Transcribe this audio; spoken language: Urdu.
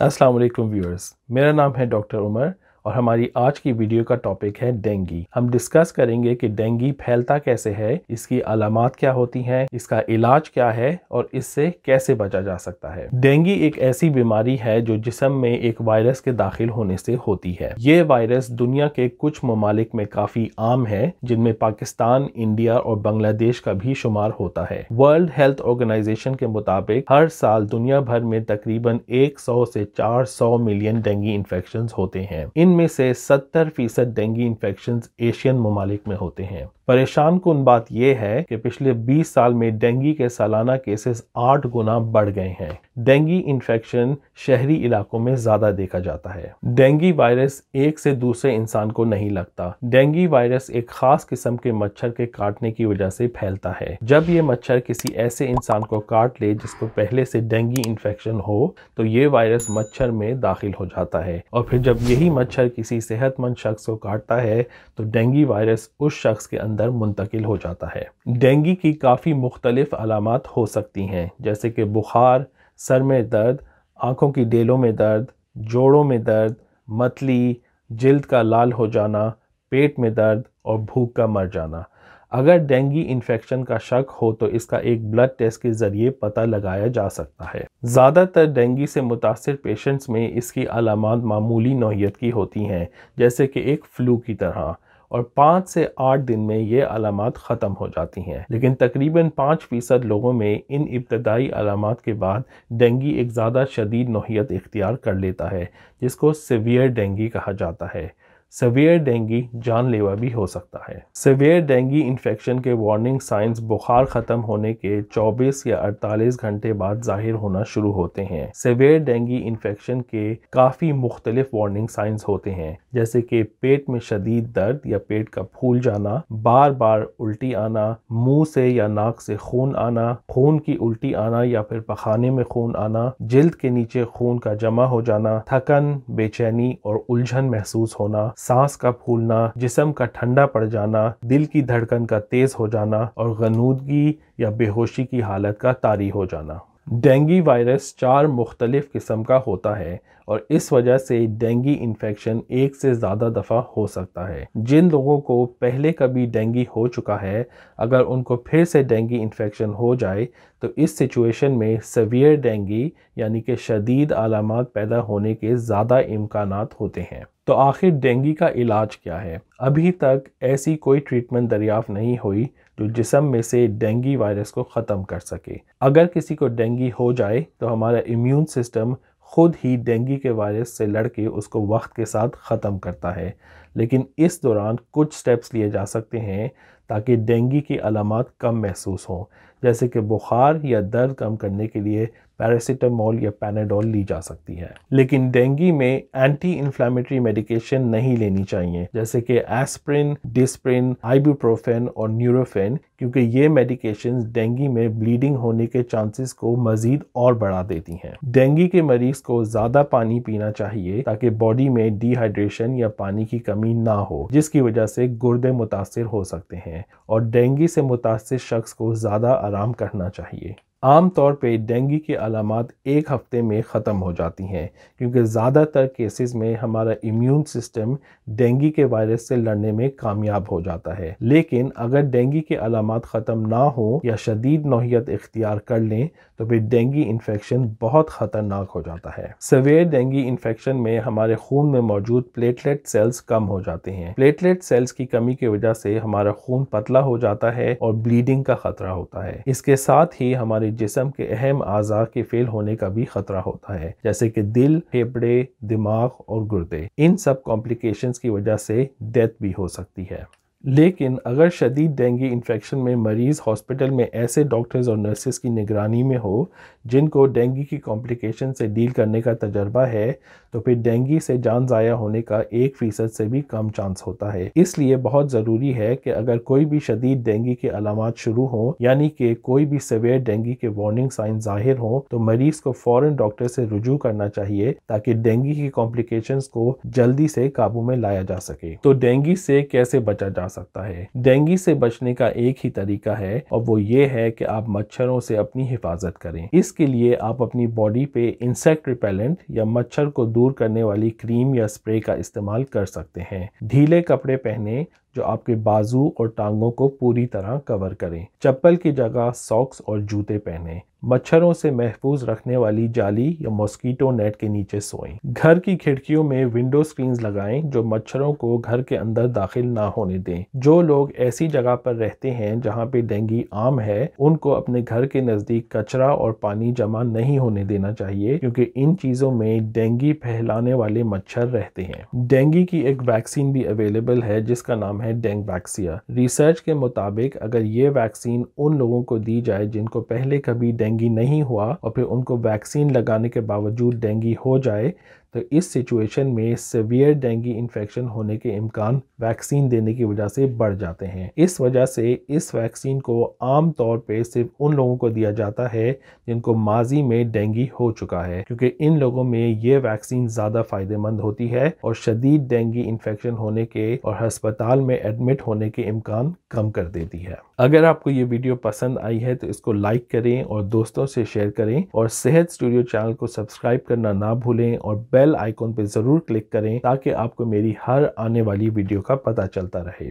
السلام علیکم ویورز میرا نام ہے ڈاکٹر عمر اور ہماری آج کی ویڈیو کا ٹاپک ہے ڈینگی۔ ہم ڈسکس کریں گے کہ ڈینگی پھیلتا کیسے ہے، اس کی علامات کیا ہوتی ہیں، اس کا علاج کیا ہے اور اس سے کیسے بچا جا سکتا ہے۔ ڈینگی ایک ایسی بیماری ہے جو جسم میں ایک وائرس کے داخل ہونے سے ہوتی ہے۔ یہ وائرس دنیا کے کچھ ممالک میں کافی عام ہے، جن میں پاکستان، انڈیا اور بنگلہ دیش کا بھی شمار ہوتا ہے۔ ورلڈ ہیلتھ آرگنائزیشن کے مطابق، ہر سال دنیا بھر میں تقریباً ایک سو سے چار سو ملین ڈینگی انفیکشن ہوتے ہیں۔ ان جن میں سے ستر فیصد ڈینگی انفیکشنز ایشین ممالک میں ہوتے ہیں۔ پریشان کن بات یہ ہے کہ پچھلے بیس سال میں ڈینگی کے سالانہ کیسز آٹھ گنا بڑھ گئے ہیں۔ ڈینگی انفیکشن شہری علاقوں میں زیادہ دیکھا جاتا ہے۔ ڈینگی وائرس ایک سے دوسرے انسان کو نہیں لگتا۔ ڈینگی وائرس ایک خاص قسم کے مچھر کے کاٹنے کی وجہ سے پھیلتا ہے۔ جب یہ مچھر کسی ایسے انسان کو کاٹ لے جس کو پہلے سے ڈینگی انفیکشن ہو، تو یہ وائرس مچھر میں داخل ہو جاتا ہے۔ اور پھر جب یہی مچھر کسی صحت مند شخص کو کاٹتا ہے، تو ڈینگی وائرس اس شخص کے اندر منتقل ہو جاتا ہے۔ ڈینگی کی کافی مختلف علامات ہو سکتی ہیں، جیسے کہ بخار، سر میں درد، آنکھوں کی ڈیلوں میں درد، جوڑوں میں درد، متلی، جلد کا لال ہو جانا، پیٹ میں درد اور بھوک کا مر جانا۔ اگر ڈینگی انفیکشن کا شک ہو تو اس کا ایک بلڈ ٹیسٹ کے ذریعے پتہ لگایا جا سکتا ہے۔ زیادہ تر ڈینگی سے متاثر پیشنٹس میں اس کی علامات معمولی نوعیت کی ہوتی ہیں، جیسے کہ ایک فلو کی طرح۔ اور پانچ سے آٹھ دن میں یہ علامات ختم ہو جاتی ہیں۔ لیکن تقریباً پانچ فیصد لوگوں میں ان ابتدائی علامات کے بعد ڈینگی ایک زیادہ شدید نوعیت اختیار کر لیتا ہے، جس کو سیویئر ڈینگی کہا جاتا ہے۔ سویئر ڈینگی جان لیوا بھی ہو سکتا ہے۔ سویئر ڈینگی انفیکشن کے وارننگ سائنس بخار ختم ہونے کے چوبیس یا اڑتالیس گھنٹے بعد ظاہر ہونا شروع ہوتے ہیں۔ سویئر ڈینگی انفیکشن کے کافی مختلف وارننگ سائنس ہوتے ہیں، جیسے کہ پیٹ میں شدید درد یا پیٹ کا پھول جانا، بار بار الٹی آنا، منہ سے یا ناک سے خون آنا، خون کی الٹی آنا یا پھر پخانے میں خون آنا، جلد کے نیچے خون کا جمع ہو جانا، تھکن، بے چینی اور الجھن محسوس ہونا سانس کا پھولنا، جسم کا ٹھنڈا پڑ جانا، دل کی دھڑکن کا تیز ہو جانا اور غنودگی یا بے ہوشی کی حالت کا تاری ہو جانا۔ ڈینگی وائرس چار مختلف قسم کا ہوتا ہے۔ اور اس وجہ سے ڈینگی انفیکشن ایک سے زیادہ دفعہ ہو سکتا ہے۔ جن لوگوں کو پہلے کبھی ڈینگی ہو چکا ہے، اگر ان کو پھر سے ڈینگی انفیکشن ہو جائے، تو اس سچویشن میں سویئر ڈینگی یعنی کہ شدید علامات پیدا ہونے کے زیادہ امکانات ہوتے ہیں۔ تو آخر ڈینگی کا علاج کیا ہے؟ ابھی تک ایسی کوئی ٹریٹمنٹ دریافت نہیں ہوئی جو جسم میں سے ڈینگی وائرس کو ختم کر سکے۔ اگر کسی کو ڈینگی ہو جائے، تو ہمارا امیون سسٹم خود ہی ڈینگی کے وائرس سے لڑ کے اس کو وقت کے ساتھ ختم کرتا ہے۔ لیکن اس دوران کچھ سٹیپس لیے جا سکتے ہیں تاکہ ڈینگی کی علامات کم محسوس ہوں۔ جیسے کہ بخار یا درد کم کرنے کے لیے پیراسیٹامول یا پیناڈول لی جا سکتی ہے لیکن ڈینگی میں اینٹی انفلیمیٹری میڈیکیشن نہیں لینی چاہیے، جیسے کہ ایسپرین ڈسپرین آئیبوپروفین اور نیوروفین کیونکہ یہ میڈیکیشن ڈینگی میں بلیڈنگ ہونے کے چانسز کو مزید اور بڑھا دیتی ہیں۔ ڈینگی کے مریض کو زیادہ پانی پینا چاہیے تاکہ باڈی میں ڈی ہائیڈریشن یا پانی کی کمی نہ ہو، جس کی وجہ سے گردے متاثر ہو سکتے ہیں۔ اور ڈینگی سے متاثر شخص کو زیادہ آرام کرنا چاہیے۔ عام طور پہ ڈینگی کی علامات ایک ہفتے میں ختم ہو جاتی ہیں، کیونکہ زیادہ تر کیسز میں ہمارا امیون سسٹم ڈینگی کے وائرس سے لڑنے میں کامیاب ہو جاتا ہے۔ لیکن اگر ڈینگی کی علامات ختم نہ ہوں یا شدید نوعیت اختیار کر لیں تو پھر ڈینگی انفیکشن بہت خطرناک ہو جاتا ہے۔ سویر ڈینگی انفیکشن میں ہمارے خون میں موجود پلیٹلیٹ سیلز کم ہو جاتے ہیں۔ پلیٹلیٹ سیلز کی کمی کی وجہ سے ہمارا خون پتلا ہو جاتا ہے اور بلیڈنگ کا خطرہ ہوتا ہے۔ اس کے ساتھ ہی ہمارے جسم کے اہم اعضاء کے فیل ہونے کا بھی خطرہ ہوتا ہے، جیسے کہ دل پھیپڑے دماغ اور گردے۔ ان سب کمپلیکیشنز کی وجہ سے ڈیتھ بھی ہو سکتی ہے۔ لیکن اگر شدید ڈینگی انفیکشن میں مریض ہاسپٹل میں ایسے ڈاکٹرز اور نرسز کی نگرانی میں ہو جن کو ڈینگی کی کمپلیکیشن سے ڈیل کرنے کا تجربہ ہے، تو پھر ڈینگی سے جان ضائع ہونے کا ایک فیصد سے بھی کم چانس ہوتا ہے۔ اس لیے بہت ضروری ہے کہ اگر کوئی بھی شدید ڈینگی کے علامات شروع ہوں یعنی کہ کوئی بھی سویر ڈینگی کے وارننگ سائن ظاہر ہوں، تو مریض کو فوراً ڈاکٹر سے رجوع کرنا چاہیے تاکہ ڈینگی کی کمپلیکیشنز کو جلدی سے قابو میں لایا جا سکے۔ تو ڈینگی سے کیسے بچا جا سکتا ہے۔ ڈینگی سے بچنے کا ایک ہی طریقہ ہے اور وہ یہ ہے کہ آپ مچھروں سے اپنی حفاظت کریں۔ اس کے لیے آپ اپنی باڈی پہ انسیکٹ ریپیلنٹ یا مچھر کو دور کرنے والی کریم یا سپرے کا استعمال کر سکتے ہیں۔ ڈھیلے کپڑے پہنے جو آپ کے بازو اور ٹانگوں کو پوری طرح کور کریں۔ چپل کی جگہ ساکس اور جوتے پہنے مچھروں سے محفوظ رکھنے والی جالی یا موسکیٹو نیٹ کے نیچے سوئیں۔ گھر کی کھڑکیوں میں ونڈو سکرینز لگائیں جو مچھروں کو گھر کے اندر داخل نہ ہونے دیں۔ جو لوگ ایسی جگہ پر رہتے ہیں جہاں پہ ڈینگی عام ہے، ان کو اپنے گھر کے نزدیک کچرا اور پانی جمع نہیں ہونے دینا چاہیے، کیونکہ ان چیزوں میں ڈینگی پھیلانے والے مچھر رہتے ہیں۔ ڈینگی کی ایک ویکسین بھی اویلیبل ہے، جس کا نام ہے ڈینگ ویکسیا۔ ریسرچ کے مطابق اگر یہ ویکسین ان لوگوں کو دی جائے جن کو پہلے کبھی ڈینگی نہیں ہوا اور پھر ان کو ویکسین لگانے کے باوجود ڈینگی ہو جائے تو اس سچویشن میں سیویئر ڈینگی انفیکشن ہونے کے امکان ویکسین دینے کی وجہ سے بڑھ جاتے ہیں۔ اس وجہ سے اس ویکسین کو عام طور پہ صرف ان لوگوں کو دیا جاتا ہے جن کو ماضی میں ڈینگی ہو چکا ہے، کیونکہ ان لوگوں میں یہ ویکسین زیادہ فائدہ مند ہوتی ہے اور شدید ڈینگی انفیکشن ہونے کے اور ہسپتال میں ایڈمٹ ہونے کے امکان کم کر دیتی ہے۔ اگر آپ کو یہ ویڈیو پسند آئی ہے تو اس کو لائک کریں اور دوستوں سے شیئر کریں اور صحت اسٹوڈیو چینل کو سبسکرائب کرنا نہ بھولیں اور بیل آئیکن پہ ضرور کلک کریں تاکہ آپ کو میری ہر آنے والی ویڈیو کا پتہ چلتا رہے۔